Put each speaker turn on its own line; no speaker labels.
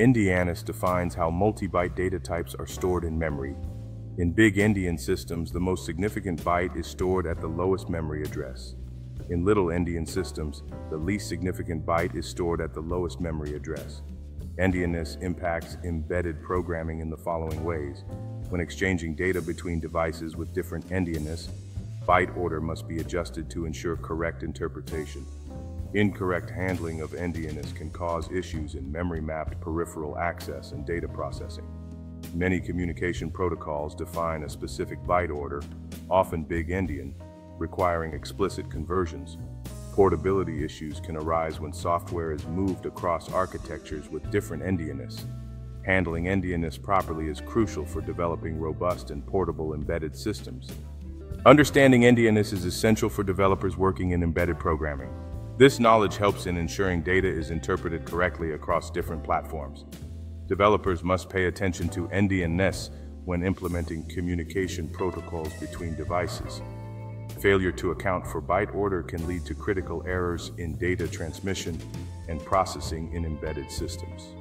Endianness defines how multi-byte data types are stored in memory. In big endian systems, the most significant byte is stored at the lowest memory address. In little endian systems, the least significant byte is stored at the lowest memory address. Endianness impacts embedded programming in the following ways. When exchanging data between devices with different endianness, byte order must be adjusted to ensure correct interpretation. Incorrect handling of endianness can cause issues in memory-mapped peripheral access and data processing. Many communication protocols define a specific byte order, often big endian, requiring explicit conversions. Portability issues can arise when software is moved across architectures with different endianness. Handling endianness properly is crucial for developing robust and portable embedded systems. Understanding endianness is essential for developers working in embedded programming. This knowledge helps in ensuring data is interpreted correctly across different platforms. Developers must pay attention to endianness when implementing communication protocols between devices. Failure to account for byte order can lead to critical errors in data transmission and processing in embedded systems.